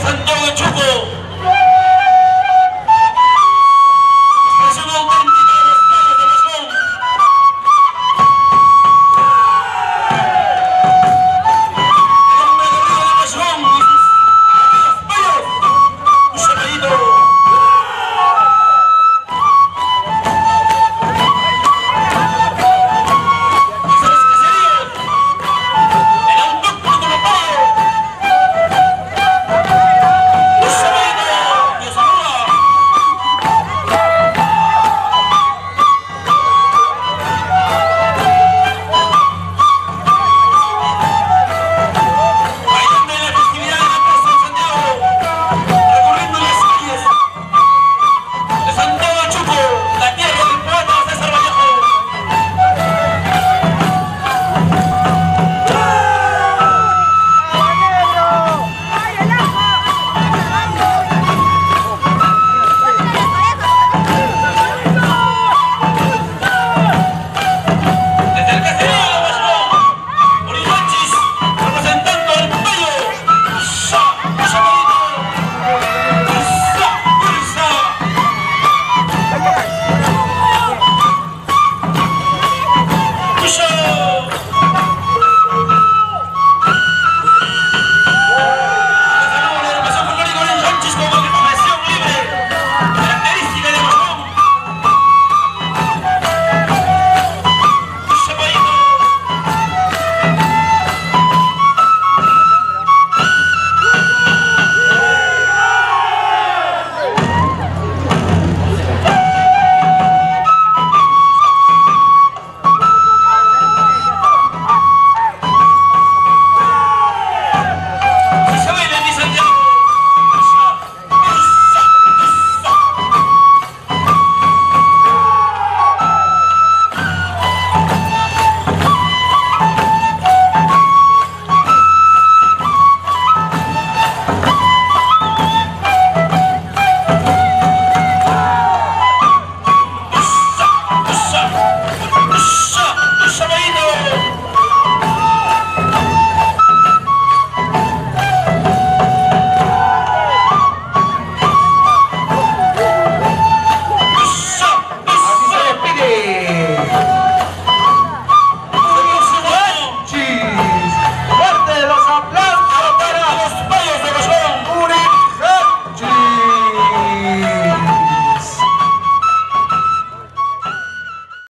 산동을 주고